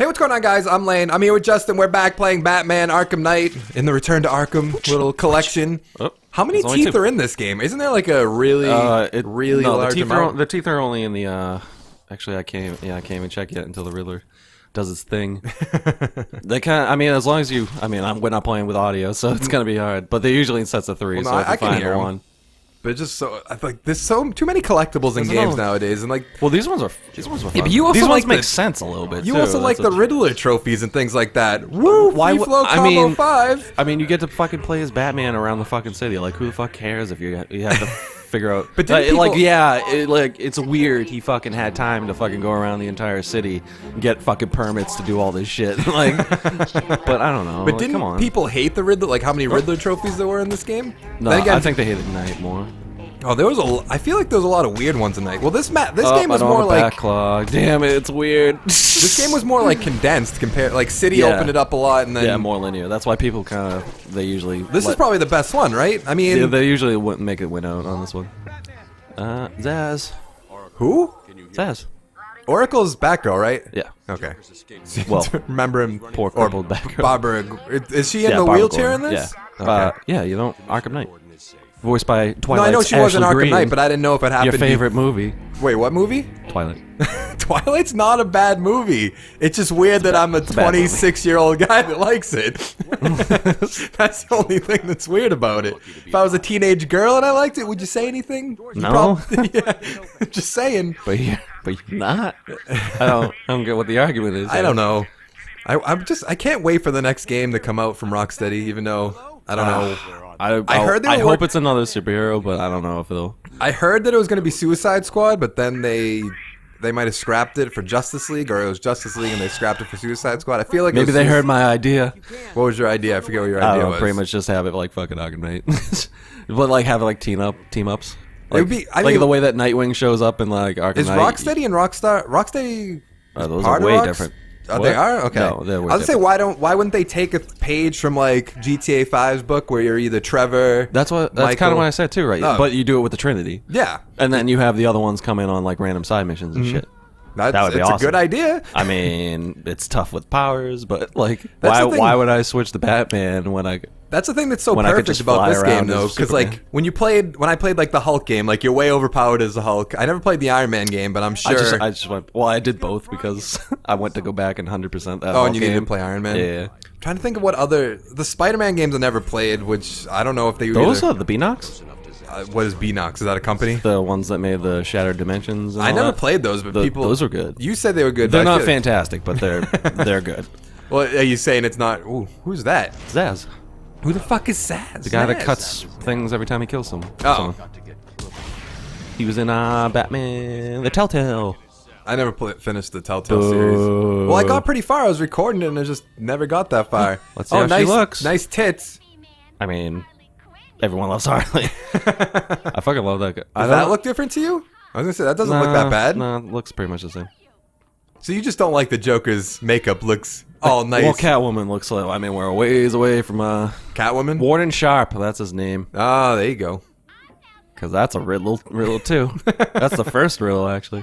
Hey, what's going on, guys? I'm Lane. I'm here with Justin. We're back playing Batman Arkham Knight in the Return to Arkham little collection. Oh, How many there's only teeth two. are in this game? Isn't there like a really, Uh, it, really no, large the teeth amount? Are, the teeth are only in the. uh Actually, I can't. Yeah, I can't even check yet until the Riddler does its thing. they kind. I mean, as long as you. I mean, I'm, we're not playing with audio, so it's gonna be hard. But they're usually in sets of three. Well, so no, if I you can find hear 'em. one. But just so I feel like there's so too many collectibles in There's games no- nowadays, and like Well, these ones are. These ones were fun. but you also these ones like make the- sense a little bit. you too. also like That's the a- Riddler trophies and things like that. Woo! Why Free would- flow I combo mean- five. I mean, you get to fucking play as Batman around the fucking city. Like, who the fuck cares if you you have to figure out? But like, like, yeah, it, like it's weird. He fucking had time to fucking go around the entire city, get fucking permits to do all this shit. like, but I don't know. But like, didn't come on. people hate the Riddler? Like how many Riddler trophies there were in this game? No, again, I think they hated Knight more. Oh, there was a. I feel like there was a lot of weird ones tonight. Well, this map, this Oh, game was more like backlog. Damn it, it's weird. this game was more like condensed compared. Like City Yeah. opened it up a lot, and then yeah, more linear. That's why people kind of they usually. This is probably the best one, right? I mean, Yeah, they usually wouldn't make it win out on this one. Uh, Zsasz. who? Zsasz. Oracle's Batgirl, right? Yeah. Okay. Well, remember him. poor or crippled Batgirl. Barbara. Is she in yeah, the Barbara wheelchair in this? Yeah. Okay. Uh, yeah, you don't Arkham Knight. Voiced by Twilight. no, Twilight. I know she was in Ashley Arkham Greene. Knight, but I didn't know if it happened. Your favorite movie, Wait, what movie? Twilight. Twilight's not a bad movie. It's just weird that I'm a a bad movie. 26 year old guy that likes it. that's the only thing that's weird about it. If I was a teenage girl and I liked it, would you say anything? No. prob- yeah, just saying. But you're, but you're not. I don't. I don't get what the argument is. I don't know. I, I'm just. I can't wait for the next game to come out from Rocksteady, even though I don't know. I, I heard they I were hope it's another superhero, but I don't know if it'll. I heard that it was going to be Suicide Squad, but then they they might have scrapped it for Justice League, or it was Justice League and they scrapped it for Suicide Squad. I feel like Maybe they Suic- heard my idea. What was your idea? I forget what your I idea don't know. was. Pretty much just have it like fucking Arkham mate, but like have it like team up, team ups. Like, would be- I like mean- the way that Nightwing shows up in like Arkham Is Knight. Rocksteady and Rockstar Rocksteady? Uh, those part are of way Rocks- different. Oh, they are okay. No, they're way I was say different. why don't why wouldn't they take a page from like GTA 5's book where you're either Trevor? That's what. That's kind Michael- of what I said too, right? Oh. But you do it with the Trinity, yeah, and then you have the other ones come in on like random side missions and mm-hmm. shit. That's, That would be it's awesome. a good idea. I mean, it's tough with powers, but like, That's why? Why would I switch to Batman when I? That's the thing that's so When I could perfect about this game, though, because like when you played when I played like the Hulk game, like you're way overpowered as the Hulk. I never played the Iron Man game, but I'm sure. I just, I just went. Well, I did both because I went to go back and hundred percent that. oh, whole and you game. to play Iron Man. Yeah. I'm trying to think of what other the Spider-Man games I never played, which I don't know if they Those either, are the Beenox, uh, what is Beenox? Is that a company? the ones that made the Shattered Dimensions. And I never that. played those, but The- people those are good. You said they were good. They're but I not feel- fantastic, but they're they're good. Well, are you saying it's not? Ooh, who's that? Zsasz, Who the fuck is Zsasz? the guy that cuts things every time he kills someone. Oh. Someone. He was in uh, Batman: The Telltale. I never play, finished the Telltale series. Well, I got pretty far. I was recording it, and I just never got that far. Let's see oh, how she nice, looks. Nice tits. I mean, everyone loves Harley. I fucking love that guy. I Does don't- that look different to you? I was gonna say that doesn't look that bad. Nah, it looks pretty much the same. So you just don't like the Joker's makeup looks all nice. Well, Catwoman looks like. I mean, we're a ways away from uh, Catwoman. Warden Sharp. That's his name. Ah, there you go. Cause that's a Riddle, Riddle too. that's the first Riddle actually.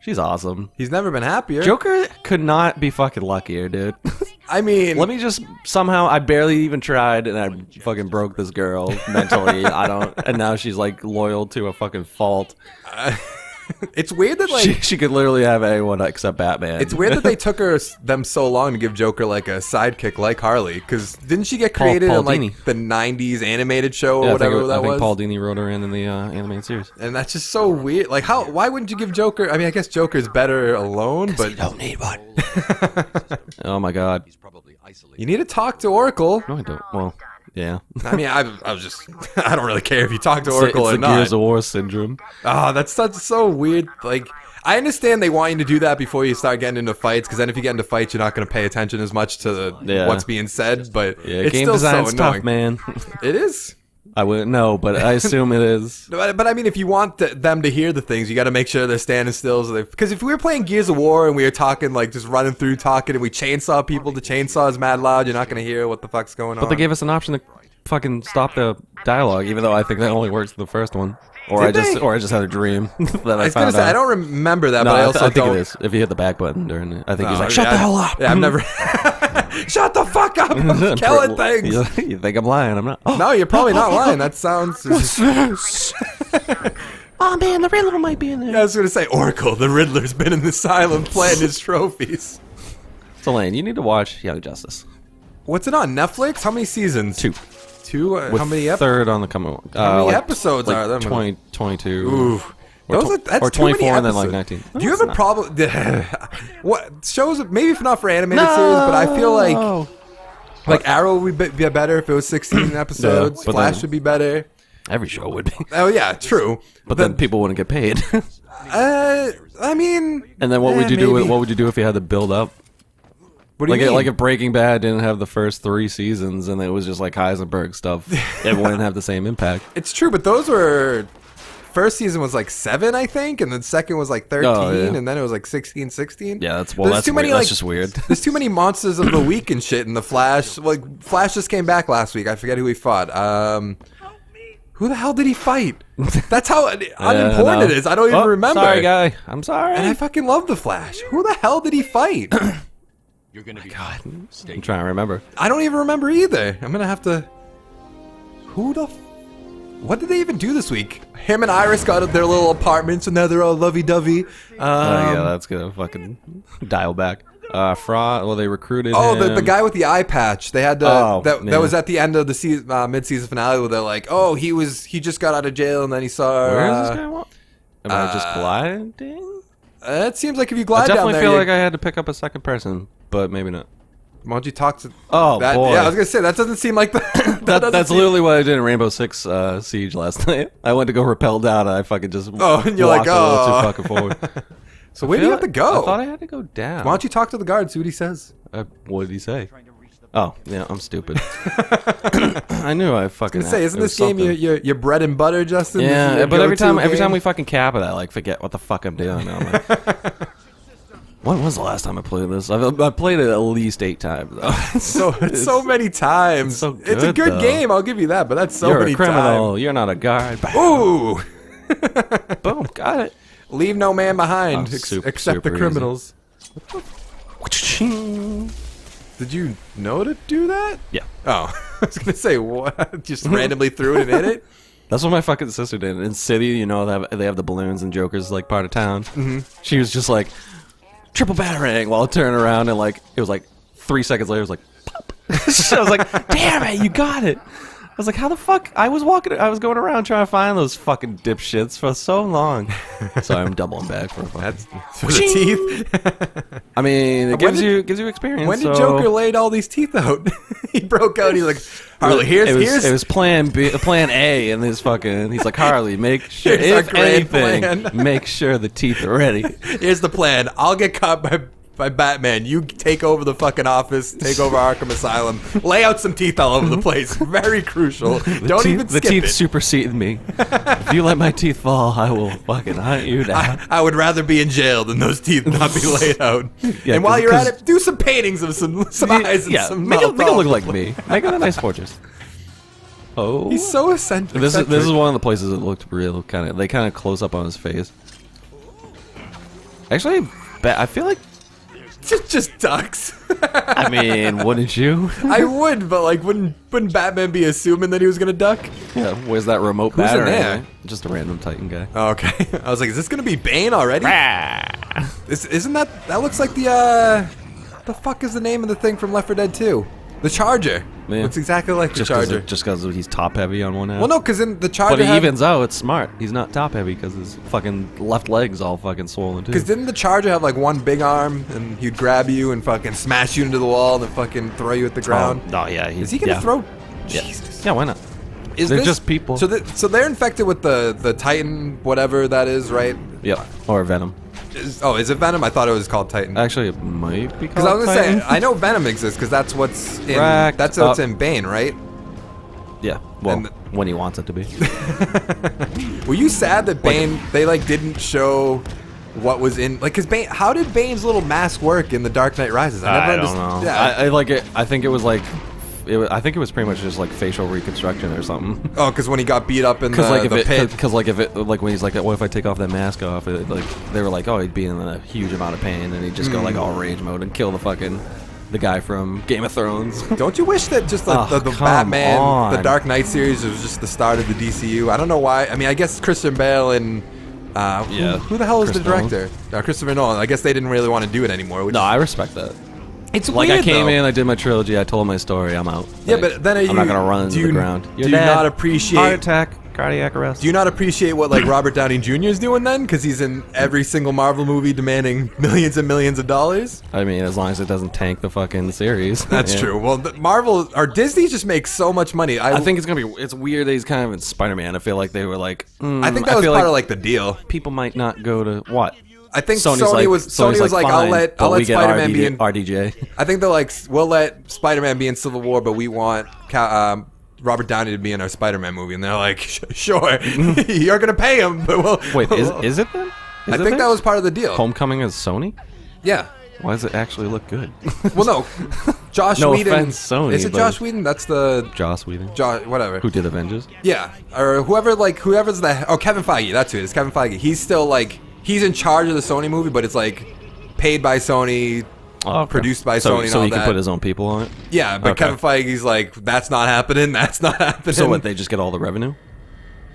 She's awesome. He's never been happier. Joker could not be fucking luckier, dude. I mean, Let me just somehow. I barely even tried, and I fucking broke this girl mentally. I don't, and now she's like loyal to a fucking fault. it's weird that like she, she could literally have anyone except Batman. It's weird that they took her them so long to give Joker like a sidekick like Harley. Because didn't she get created Paul in like Dini. the '90s animated show or Yeah, I whatever think, it- that I think was? Paul Dini wrote her in in the uh, animated series. and that's just so weird. Like, how? Why wouldn't you give Joker? I mean, I guess Joker's better alone, but you don't need one. oh my god. you need to talk to Oracle. No, I don't. Well, yeah. I mean, I, I was just, I don't really care if you talk to It's Oracle it's or not. Gears of War syndrome. Ah, that's such so weird. Like, I understand they want you to do that before you start getting into fights, because then if you get into fights, you're not going to pay attention as much to Yeah. what's being said. But Yeah, it's game still so design's annoying. tough, man. It is. I wouldn't know, but I assume it is. But, but I mean, if you want th- them to hear the things, you got to make sure they're standing still. So because if we were playing Gears of War and we were talking like just running through talking and we chainsaw people, the chainsaw is mad loud. You're not going to hear what the fuck's going on. But they gave us an option to fucking stop the dialogue, even though I think that only works in the first one. Or Did I just they? or I just had a dream that I, I was found gonna say out. I don't remember that, No, but I I, also th- I think don't. it is. If you hit the back button during it, I think he's like, "Shut the hell up!" Yeah, I've never. Shut the fuck up! I'm killing things. You, you think I'm lying? I'm not. No, you're probably not lying. That sounds. oh man, the Riddler might be in there. I was gonna say Oracle. The Riddler's been in the asylum playing his trophies. So Lane, you need to watch Young Justice. What's it on Netflix? How many seasons? Two. Two. Uh, how many episodes? Third on the coming. Uh, How many like- episodes like are there? 20, 22. Ooh. Or, Those are, that's or too many 24 and then like episodes. 19. Do you have a problem? what shows? Maybe if not for animated series, but I feel like like Arrow would be, be better if it was 16 episodes. but Flash then- would be better. every show would be. Oh yeah, true. But then people wouldn't get paid. uh, I mean, and then what eh, would you do? With, what would you do if you had to build up? What do Like, you mean? like if Breaking Bad didn't have the first three seasons and it was just like Heisenberg stuff, it wouldn't have the same impact. It's true, but those were first season was like seven, I think, and then second was like thirteen, Oh, yeah. and then it was like 16, 16. Yeah, that's well, There's that's too many weird. like that's just weird. there's too many monsters of the week and shit in the Flash. Like Flash just came back last week. I forget who he fought. Um, who the hell did he fight? That's how unimportant no. it is. I don't even Oh, remember. Sorry, guy. I'm sorry. And I fucking love the Flash. Who the hell did he fight? You're gonna be God, I'm trying to remember. I don't even remember either. I'm gonna have to. Who the? F- what did they even do this week? Him and Iris got their little apartments, and now they're all lovey-dovey. Um, oh yeah, that's gonna fucking dial back. Uh, fraud. Well, they recruited. Oh, the, him. the guy with the eye patch. They had to. Oh, that, yeah. that was at the end of the season, uh, mid-season finale, where they're like, "Oh, he was he just got out of jail, and then he saw." Where is uh, this guy? wa- Am I just uh, gliding? uh, It seems like if you I glide down I definitely there, feel you- like I had to pick up a second person, but maybe not. why don't you talk to? Oh that, boy, Yeah, I was gonna say that doesn't seem like the. that That, that's seem- literally what I did in Rainbow Six uh, Siege last night. I went to go rappel down, and I fucking just Oh, and you're like, walked a little "Oh." too fucking forward. So where do you have to go? I thought I had to go down. Why don't you talk to the guard? See what he says. Uh, what did he say? Oh, yeah, I'm stupid. I knew I fucking. gonna say, isn't this game your, your your bread and butter, Justin? Yeah, but every go-to time, every time we fucking cap it, I like forget what the fuck I'm doing. I'm like, when was the last time I played this? I've, I played it at least eight times. Though. so it's so many times. it's so It's a good, good though. game. I'll give you that. But that's so You're many a criminal. times. You're not a guard. Ooh, Boom, got it. leave no man behind Oh, ex- super- except super the criminals. Did you know to do that? Yeah. Oh, I was gonna say what? Just randomly threw it and hit it. That's what my fucking sister did. In City, you know, they have, they have the balloons and Joker's like part of town. Mm-hmm. She was just like triple battering while turning around and like it was like three seconds later it was like pop. I was like, damn it, you got it. I was like, how the fuck? I was walking, I was going around trying to find those fucking dipshits for so long. so I'm doubling back for a fucking. That's for the teeth. I mean, it When gives did- you gives you experience. when did so- Joker laid all these teeth out? he broke out. He's like, Harley, here's it was, here's it was plan B, uh, plan A, and his fucking. He's like Harley, make sure Here's if anything, plan." make sure the teeth are ready. Here's the plan. I'll get caught by by Batman. You take over the fucking office, take over Arkham Asylum, lay out some teeth all over the mm-hmm. place. Very crucial. The Don't teeth, even the teeth it. supersede me. if you let my teeth fall, I will fucking hunt you down. I, I would rather be in jail than those teeth not be laid out. Yeah, and while you're at it, do some paintings of some some eyes and yeah, some make it, make it look like me. Make it a nice fortress. Oh, He's so eccentric. This is this is one of the places that looked real kind of. They kind of close up on his face. Actually, I feel like. just just ducks. I mean, wouldn't you? I would, but like, wouldn't wouldn't Batman be assuming that he was gonna duck? yeah. Where's that remote Who's in battery? there? Just a random Titan guy. Oh, okay, I was like, is this gonna be Bane already? Is, isn't that that looks like the uh, the fuck is the name of the thing from Left 4 Dead 2? The Charger. Yeah. Looks exactly like the Just because Charger. just because he's top heavy on one hand. well, no, because in the Charger. But he evens out. It's smart. He's not top heavy because his fucking left leg's all fucking swollen too. Because didn't the Charger have like one big arm and he'd grab you and fucking smash you into the wall and then fucking throw you at the oh, ground? Oh, no, yeah. He, Is he gonna yeah. throw? Yeah. Jesus. Yeah, why not? Is They're this- just people. So, th- so they're infected with the the Titan, whatever that is, right? Yep. Or Venom. Is, oh, is it Venom? I thought it was called Titan. Actually, it might be Because I was gonna Titan. say, I know Venom exists because that's what's in. Correct. That's what's Uh, in Bane, right? Yeah. Well, when he wants it to be. Were you sad that Bane they like didn't show what was in like? Cause Bane, how did Bane's little mask work in the Dark Knight Rises? I never I understood. know. Yeah, I, I like it. I think it was like It, I think it was pretty much just like facial reconstruction or something. Oh, because when he got beat up in the, like if the it, pit. because like if it, like when he's like, what if I take off that mask off? It, like they were like, oh, he'd be in a huge amount of pain, and he'd just go Mm. like all rage mode and kill the fucking the guy from Game of Thrones. Don't you wish that just the, Oh, the, the Batman, the. Dark Knight series was just the start of the DCU? I don't know why. I mean, I guess Christian Bale and uh, who- Yeah. who, the hell is Chris the director? Uh, Christopher Nolan. I guess they didn't really want to do it anymore. No, I respect that. It's Like weird, I came though. in, I did my trilogy, I told my story, I'm out. Yeah, Like, but then are you, I'm not gonna run do into you, the ground. Do you not appreciate? heart attack, cardiac arrest. Do you not appreciate what like Robert Downey Jr. is doing then? Because he's in every single Marvel movie, demanding millions and millions of dollars. I mean, as long as it doesn't tank the fucking series. That's Yeah. true. Well, the Marvel or Disney just makes so much money. I, I think it's gonna be. It's weird that he's kind of in Spider-Man. I feel like they were like. mm, I think that was feel part of like the deal. people might not go to what. I think Sony's Sony like, was Sony was like, I'll let I'll let Spider Man be in. RDJ. I think they're like, we'll let Spider Man be in Civil War, but we want um, Robert Downey to be in our Spider Man movie, and they're like, sure, you're gonna pay him, but we'll. Wait, is is it then? Is I it think then? that was part of the deal. Homecoming is Sony. Yeah. Why does it actually look good? Well, no, Josh No Whedon. offense, Sony, Is it Josh Whedon? That's the Josh Whedon, Josh, whatever. who did Avengers. Yeah, or whoever like whoever's the oh Kevin Feige. That's who it is. Kevin Feige. He's still like he's in charge of the Sony movie, but it's like paid by Sony. Oh, okay. Produced by so, Sony and so he can that. put his own people on it. Yeah, but Okay. Kevin Feige's like that's not happening. That's not happening. So what? They just get all the revenue.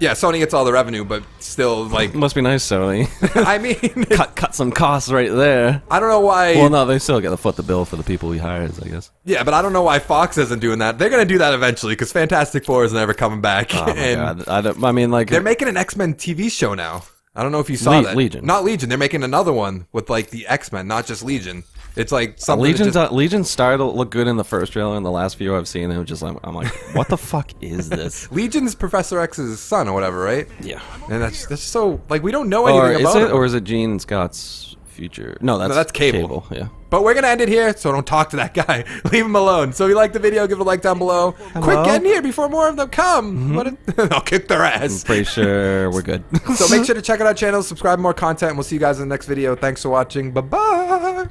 yeah, Sony gets all the revenue, but still like Must be nice, Sony. I mean, cut cut some costs right there. I don't know why. Well, no, they still got to foot the bill for the people he hires, I guess. Yeah, but I don't know why Fox isn't doing that. They're gonna do that eventually because Fantastic Four is never coming back. Oh my and god, I, don't, I mean, like, They're making an X Men TV show now. I don't know if you saw Le- that. Legion. Not Legion. They're making another one with like the X Men, not just Legion. It's like something. that Legion's just- uh, Legion started to look good in the first trailer, and the last few I've seen, it was just like, I'm like, what the fuck is this? Legion's Professor X's son or whatever, right? Yeah. And that's that's so like we don't know Or anything is about it, him. or is it Jean and Scott's future? No, that's that's Cable. Yeah. But we're gonna end it here, so don't talk to that guy. Leave him alone. So if you like the video, give it a like down below. Quick, get in here before more of them come. Mm-hmm. What a- I'll kick their ass. Pretty sure we're good. So make sure to check out our channel, subscribe to more content, and we'll see you guys in the next video. Thanks for watching. Bye bye.